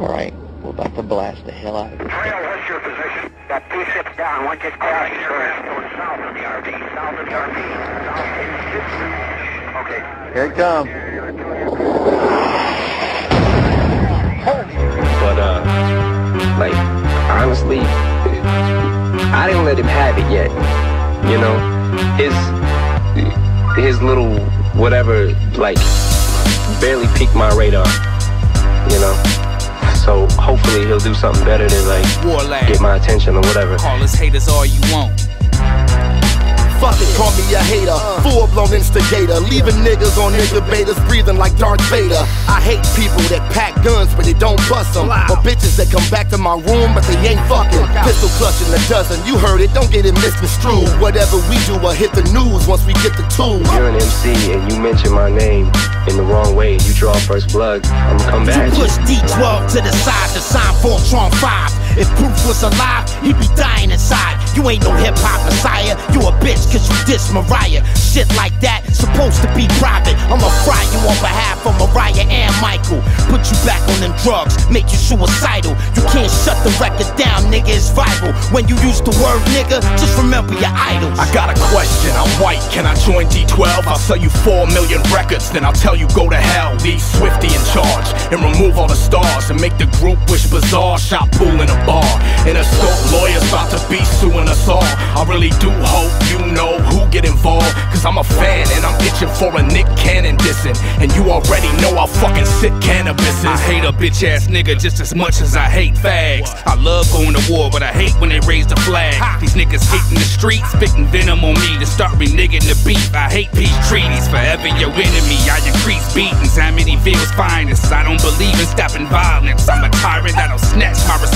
Alright, we're about to blast the hell out of this. Trail, what's your position? Got P6 down, one just crossed. Going south of the RV, south of the RV. South Okay. Here it comes. But uh, like honestly, I didn't let him have it yet. You know, his his little whatever like barely piqued my radar. He'll do something better than like Warlad. get my attention or whatever. Call us haters all you want. Fuck it, call me a hater, full blown instigator, leaving niggas on nigga betas breathing like Darth Vader. I hate people that pack guns but they don't bust them, or bitches that come back to my room but they ain't fucking. Pistol clutching a dozen, you heard it, don't get it misconstrued. Whatever we do will hit the news once we get the tools. You're an MC and you mention my name in the wrong way and you draw first blood, I'm gonna come back. You push D12 to the side to sign Voltron 5. If Proof was alive, he'd be dying inside. You ain't no hip hop messiah, you a bitch cause you diss Mariah. Shit like that, supposed to be private. I'ma fry you on behalf of Mariah and Michael. Put you back on them drugs, make you suicidal. You can't shut the record down, nigga, it's vital. When you use the word nigga, just remember your idols. I got a question, I'm white, can I join D12? I'll sell you 4 million records, then I'll tell you go to hell. Leave Swifty in charge and remove all the stars and make the group wish bizarre. Shot pool in a bar. In a scope, lawyers about to be suing us all. I really do hope you know who get involved. Cause I'm a fan and I'm itching for a Nick Cannon dissing. And you already know how fucking sick Canibus is. I hate a bitch ass nigga just as much as I hate fags. I love going to war, but I hate when they raise the flag. These niggas hating the streets, spitting venom on me to start reneging the beef. I hate peace treaties, forever your enemy. I increase beatings, Amityville's finest. I don't believe in stopping violence. I'm a tyrant that'll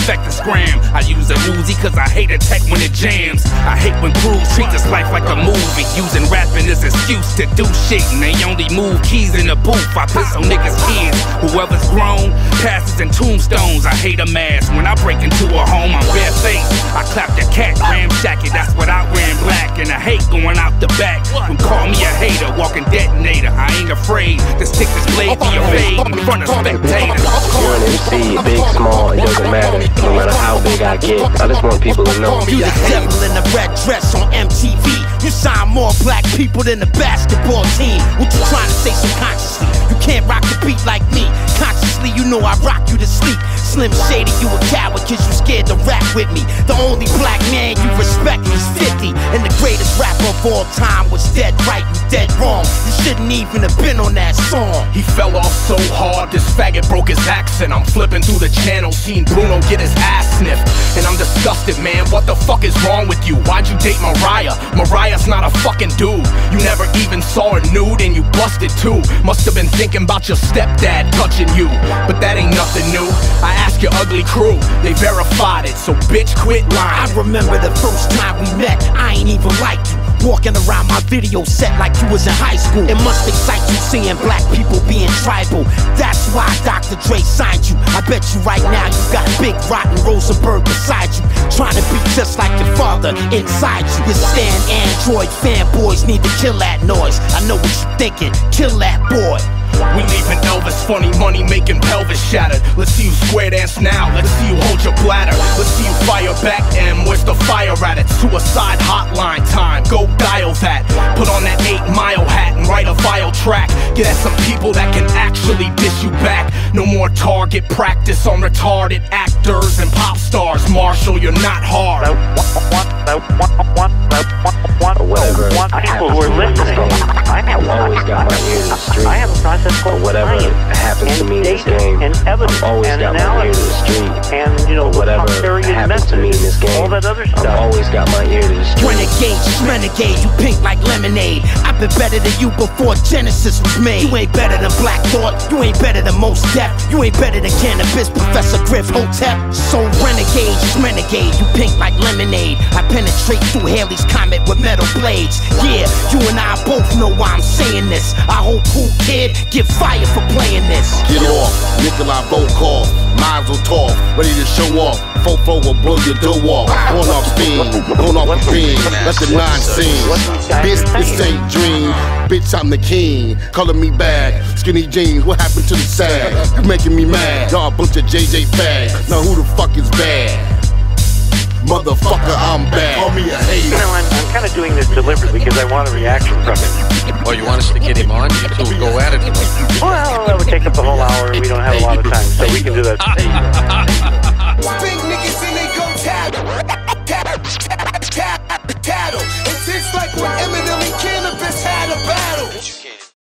my respect scram. I use a Uzi cause I hate a tech when it jams. I hate when crews treat this life like a movie. Using rapping as excuse to do shit, and they only move keys in the booth. I piss on niggas' kids. Whoever's grown, passes and tombstones. I hate a mask. When I break into a home, I'm barefaced. I clap the cat, ramshack it. That's what I wear in black. And I hate going out the back. Don't call me a hater, walking detonator. I ain't afraid to stick this blade to your face in front of spectators. You're an MC, big, small, it doesn't matter. No matter how big I I just want people to know. You the devil in a red dress on MTV. You sign more black people than the basketball team. What you trying to say subconsciously? You can't rock the beat like me. Consciously, you know I rock you to sleep. Slim Shady, you a coward cause you scared to rap with me. The only black man you respect is 50. And the greatest rapper of all time was dead right, you dead wrong. You shouldn't even have been on that song. He fell off so hard, this faggot broke his accent. I'm flipping through the channel, seeing Bruno get his ass sniffed. Disgusted, man. What the fuck is wrong with you? Why'd you date Mariah? Mariah's not a fucking dude. You never even saw her nude and you busted too. Must have been thinking about your stepdad touching you. But that ain't nothing new. I asked your ugly crew, they verified it. So bitch, quit lying. I remember the first time we met, I ain't even like you. Walking around my video set like you was in high school. It must excite you seeing black people being tribal. That's why Dr. Dre signed you. I bet you right now you got Big Rotten Rosenberg beside you. Trying to be just like your father inside you. Your Stan Android fanboys need to kill that noise. I know what you're thinking. Kill that boy. We leaving Elvis funny money making pelvis shattered. Let's see you square dance now. Let's see you hold your bladder. Let's see you fire back. M, where's the fire at it? Suicide hotline time. Go dial that. Put on that eight mile hat and write a vile track. Get at some people that can actually dish you back. No more target practice on retarded actors and pop stars. Marshall, you're not hard. Contrarian happens to me in this game. all that other stuff. I've always got my ear to the street. Renegade, renegade, you pink like lemonade. I've been better than you before Genesis was made. You ain't better than Black Thought, you ain't better than Mos Def, you ain't better than Canibus Professor Griff Hotep. So renegade, renegade, you pink like lemonade. I penetrate through Halley's comet with metal blades. Yeah, you and I both know why I'm saying this. I hope cool kid get fired for playing this. Get off, Nikolai Volkov, Mazel Tov, ready to show off. Fofo will blow your dough off. Going off steam, going off the beam. Let the nine. Bitch, this ain't dream. Bitch, I'm the king. Color me bad. Skinny jeans, what happened to the sag? You making me mad. Y'all a bunch of JJ fags. Now who the fuck is bad? Motherfucker, I'm bad. Call me a doing this deliberately because I want a reaction from him. Oh, you want us to get him on? You two will go at it. Well, that would take up the whole hour. We don't have a lot of time, so we can do that.